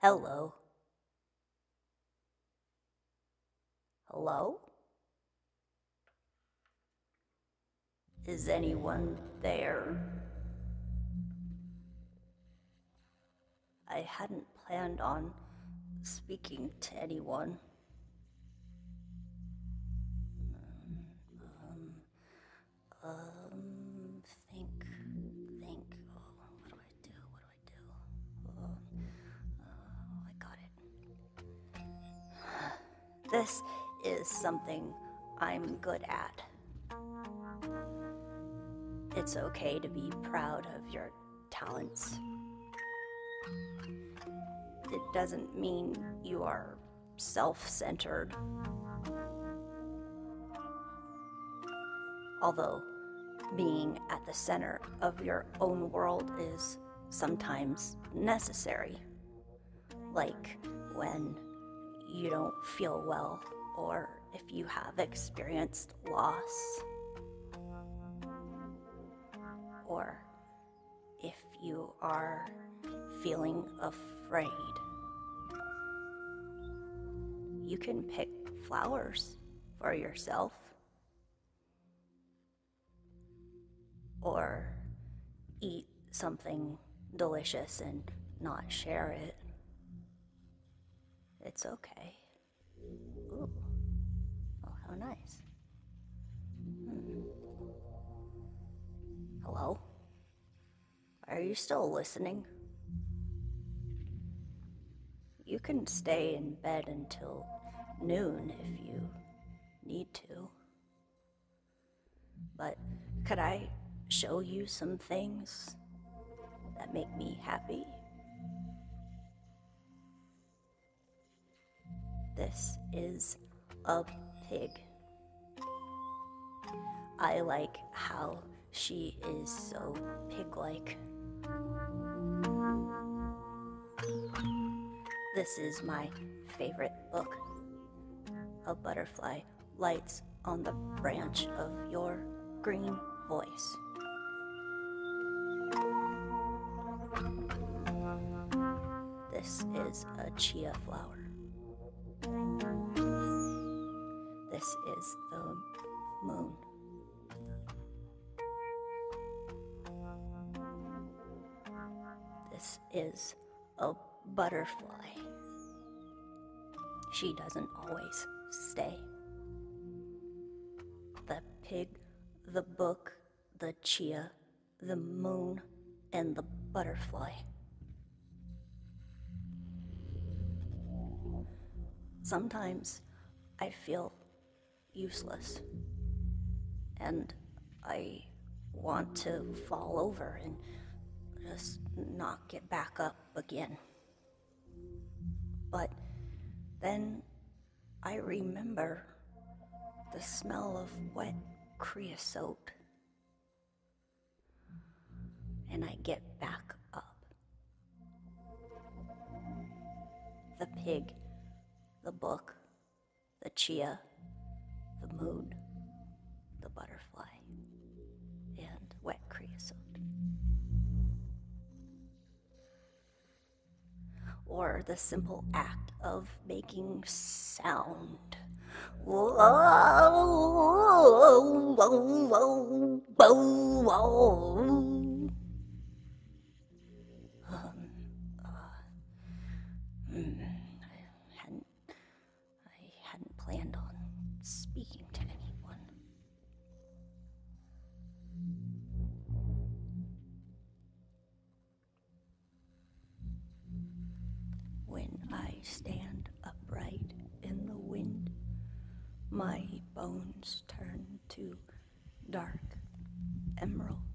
Hello. Hello? Is anyone there? I hadn't planned on speaking to anyone. Um, um, This is something I'm good at. It's okay to be proud of your talents. It doesn't mean you are self centered. Although being at the center of your own world is sometimes necessary. Like when you don't feel well or if you have experienced loss. Or if you are feeling afraid. You can pick flowers for yourself. Or eat something delicious and not share it. It's okay. Ooh. Oh, how nice. Hmm. Hello? Are you still listening? You can stay in bed until noon if you need to. But could I show you some things that make me happy? This is a pig. I like how she is so pig like. This is my favorite book. A butterfly lights on the branch of your green voice. This is a chia flower. This is the moon. This is a butterfly. She doesn't always stay. The pig, the book, the chia, the moon, and the butterfly. Sometimes I feel useless and I want to fall over and just not get back up again. But then I remember the smell of wet creosote. And I get back up. The pig, the book, the chia, the moon, the butterfly, and wet creosote. Or the simple act of making sound. Um, When I stand upright in the wind, my bones turn to dark emerald.